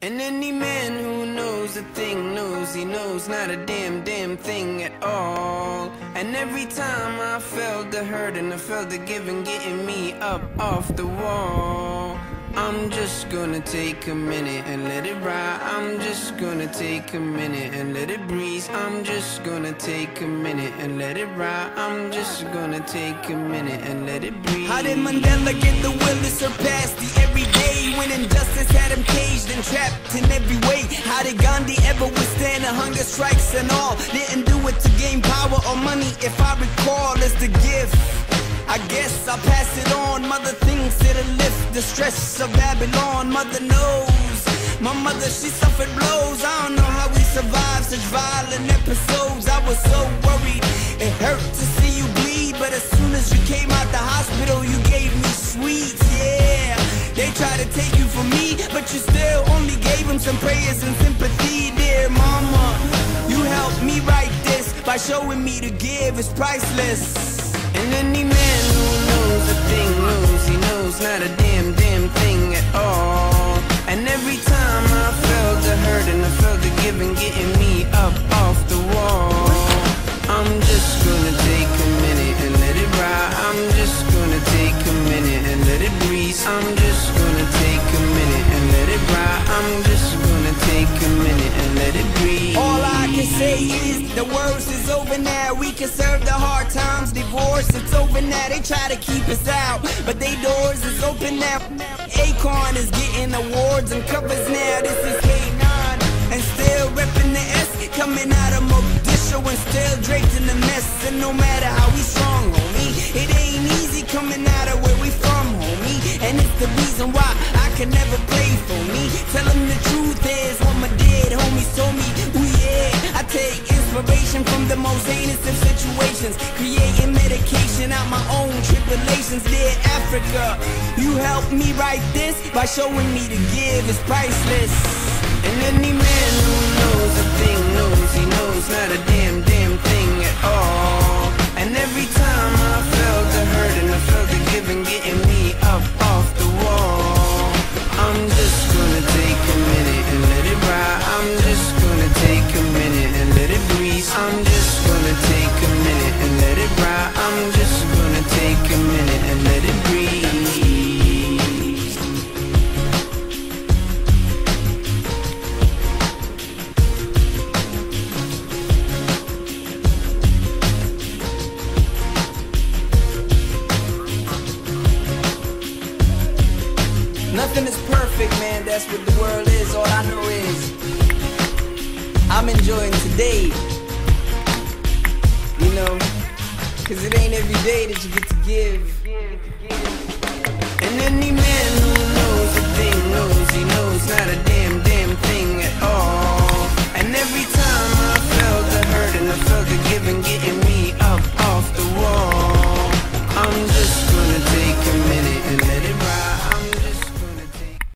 And any man who knows a thing knows he knows not a damn damn thing at all. And every time I felt the hurt and I felt the giving getting me up off the wall. I'm just gonna take a minute and let it ride. I'm just gonna take a minute and let it breeze. I'm just gonna take a minute and let it ride. I'm just gonna take a minute and let it breathe. How did Mandela get the will to surpass the everyday when injustice had him and trapped in every way? How did Gandhi ever withstand the hunger strikes and all? Didn't do it to gain power or money, if I recall, it's the gift. I guess I'll pass it on. Mother thinks it'll lift the stress of Babylon. Mother knows. My mother, she suffered blows. I don't know how we survived such violent episodes. I was so showing me to give is priceless. And any man who knows a thing knows he knows not a damn damn thing at all. And every time I felt the hurt and I felt the giving getting me up off the wall. I'm just gonna take a minute and let it ride. I'm just gonna take a minute and let it breathe. I'm just gonna take a minute and let it ride. I'm just gonna take a minute and let it breathe. Say is the worst is over now. We can serve the hard times, divorce, it's over now. They try to keep us out, but they doors is open now. Akon is getting awards and covers now. This is K'naan and still repping the S, coming out of Mogadishu and still draped in the mess. And no matter how we strong, homie, it ain't easy coming out of where we from, homie. And it's the reason why I can never play for me. Tell the most heinous of situations, creating medication out my own tribulations. Dear Africa, you helped me write this by showing me to give is priceless. And any man who knows a thing knows he knows not a damn damn thing at all. Just gonna take a minute and let it ride. I'm just gonna take a minute and let it breathe. Nothing is perfect, man. That's what the world is. All I know is I'm enjoying today. You know, cause it ain't every day that you get to give. And any man who knows a thing knows he knows not a